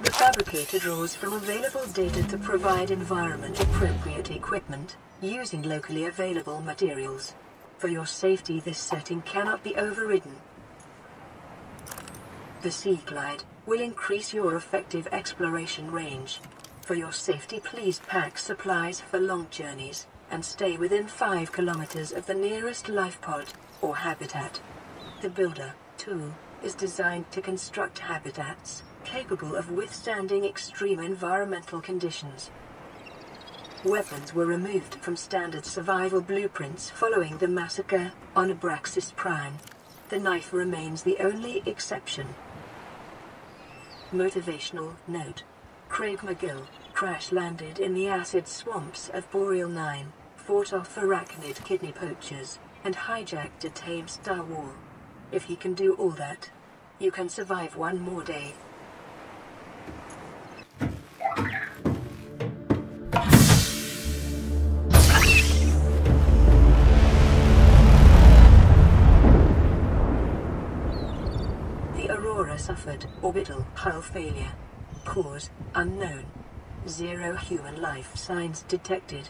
The fabricator draws from available data to provide environment-appropriate equipment, using locally available materials. For your safety this setting cannot be overridden. The Sea Glide will increase your effective exploration range. For your safety please pack supplies for long journeys, and stay within 5 kilometers of the nearest life pod, or habitat. The Builder, too, is designed to construct habitats capable of withstanding extreme environmental conditions. Weapons were removed from standard survival blueprints following the massacre on Abraxas Prime. The knife remains the only exception. Motivational note. Craig McGill crash-landed in the acid swamps of Boreal 9, fought off arachnid kidney poachers, and hijacked a tame Star War. If he can do all that, you can survive one more day. Aurora suffered orbital hull failure. Cause unknown. Zero human life signs detected.